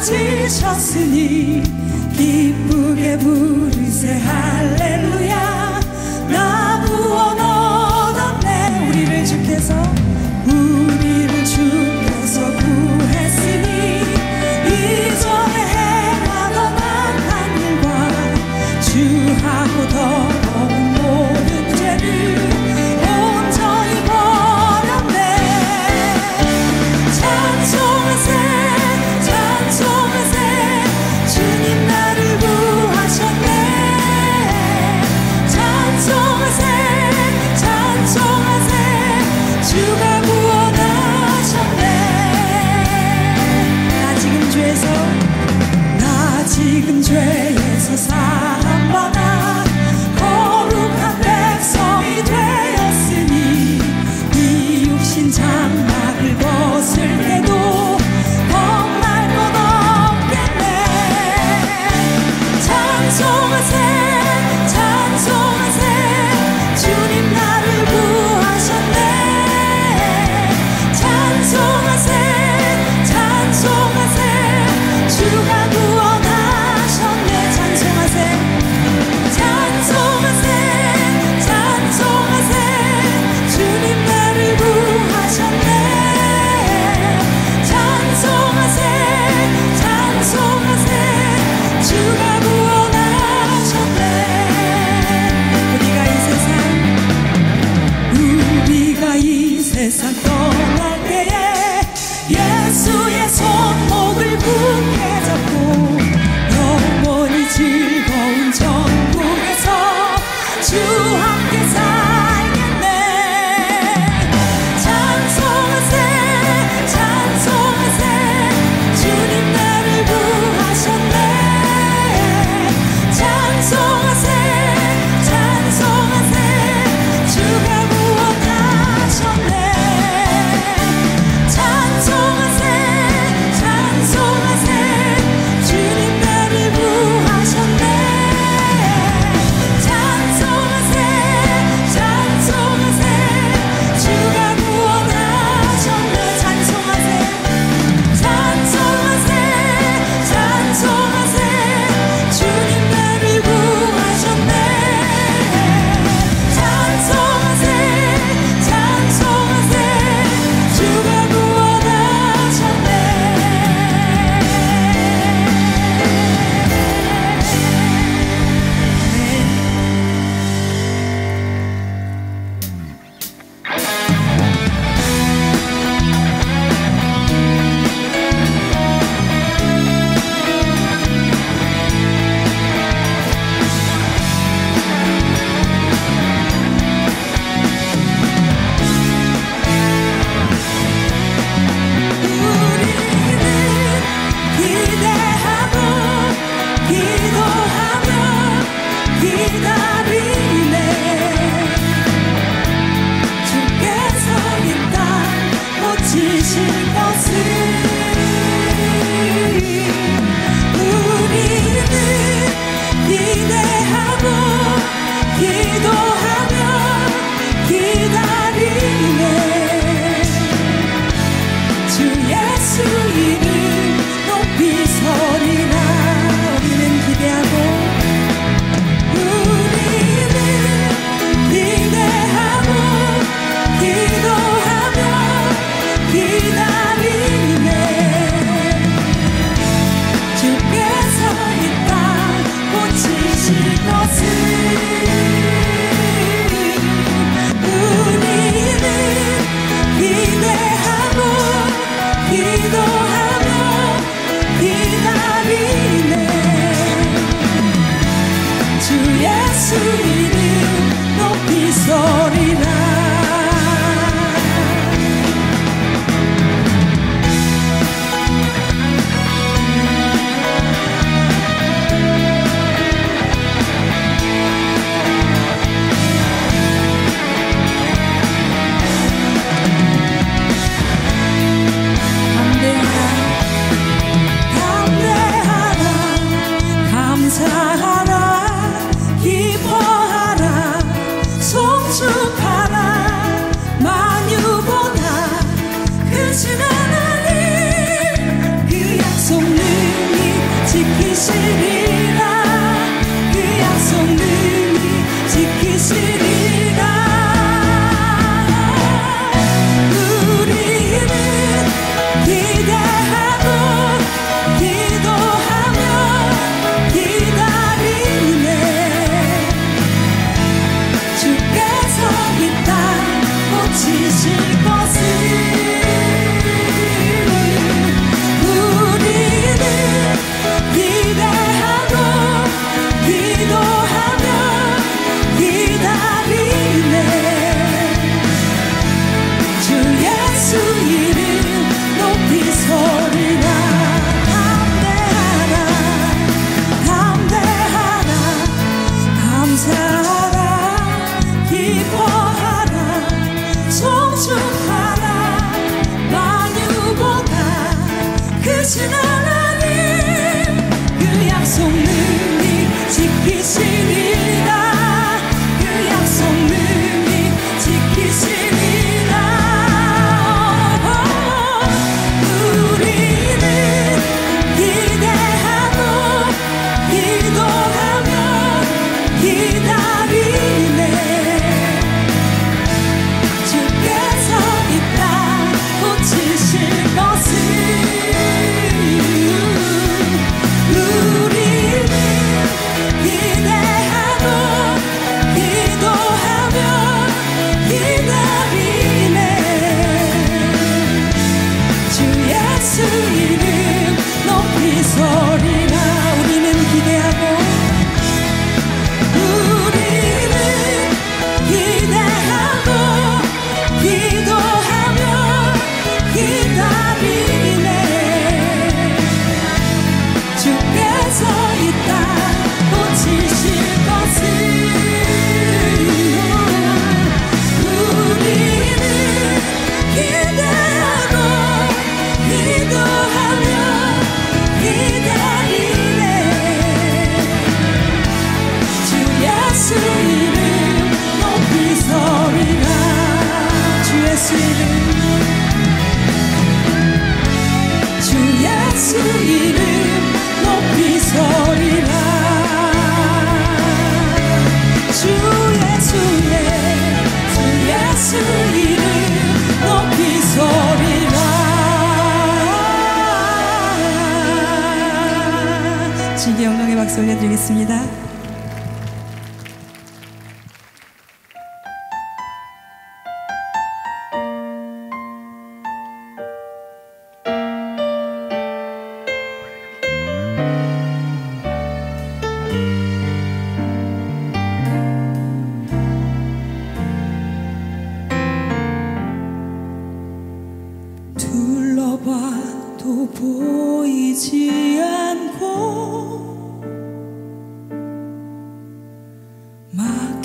가지셨으니 기쁘게 부르세. 할렐루야. to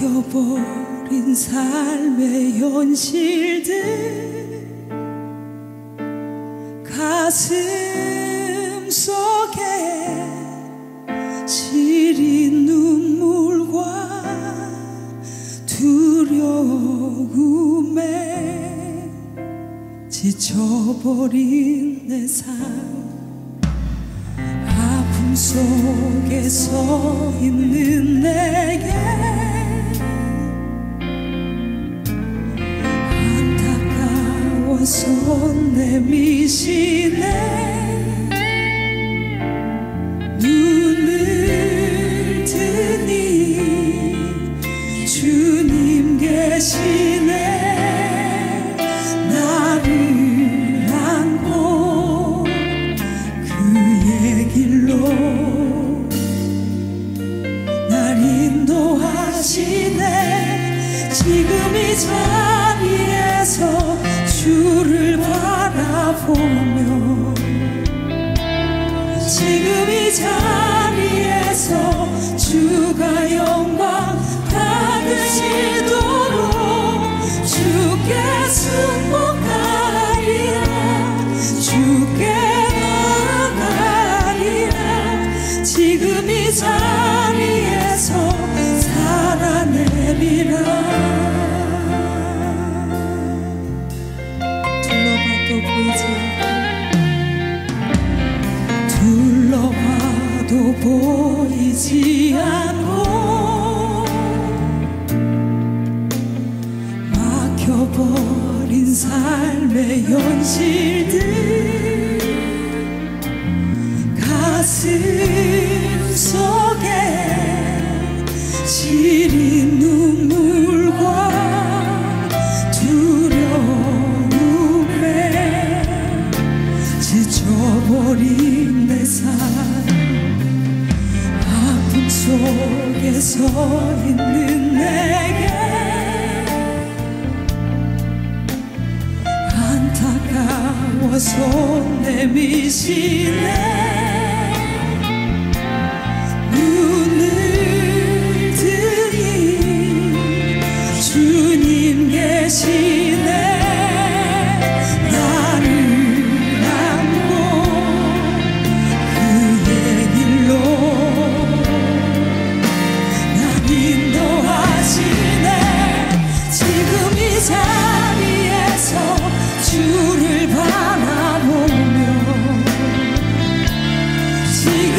막혀버린 삶의 현실들. 가슴 속에 시린 눈물과 두려움에 지쳐버린 내 삶. 아픔 속에 서 있는 내게 손 내미시네. 눈을 뜨니 주님 계시네. 나를 안고 그의 길로 날 인도하시네. 지금 이 자리에 서 주를 바라보며 지금 이 자리에서 주가 영광 받으시도록 주께 승복하리라. 주께 나가리라. 지금 이 자리에서 살아내리라 보이지 않고 막혀버린 삶의 현실들 가슴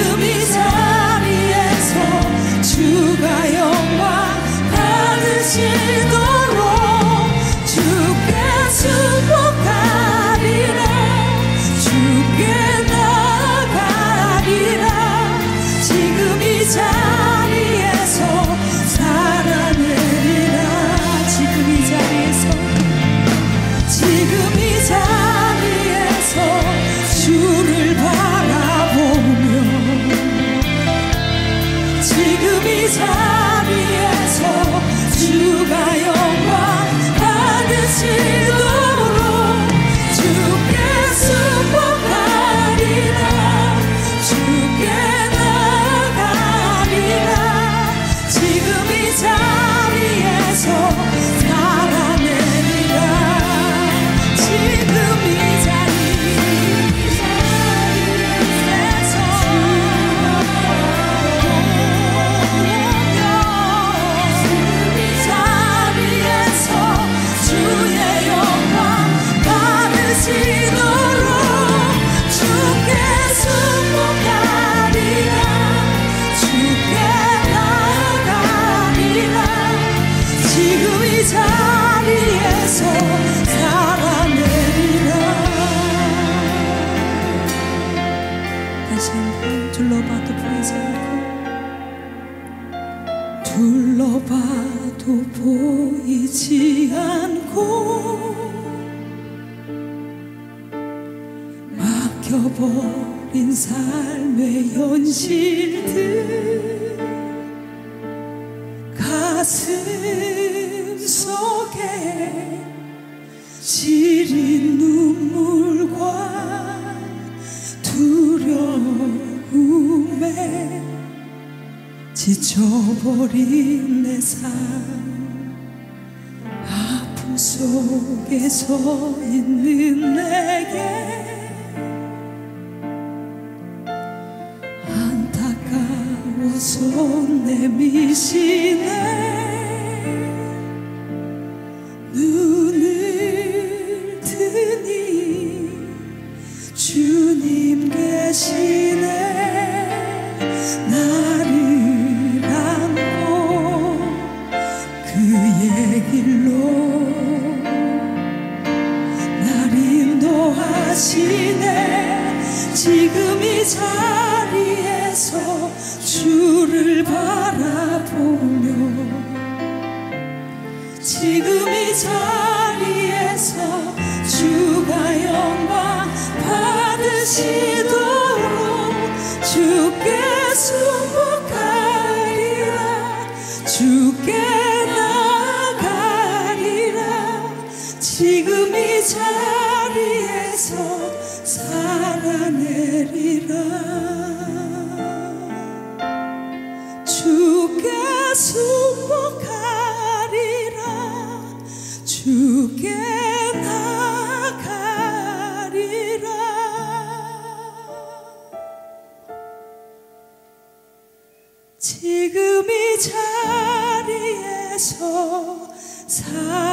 to be 보이지 둘러봐도 보이지 않고 막혀버린 삶의 현실, 가슴 속에 지린 눈물과 지쳐버린 내 삶. 아픔 속에 서 있는 내게 안타까워서 내미시네. 되시도록 주께 숨어 time.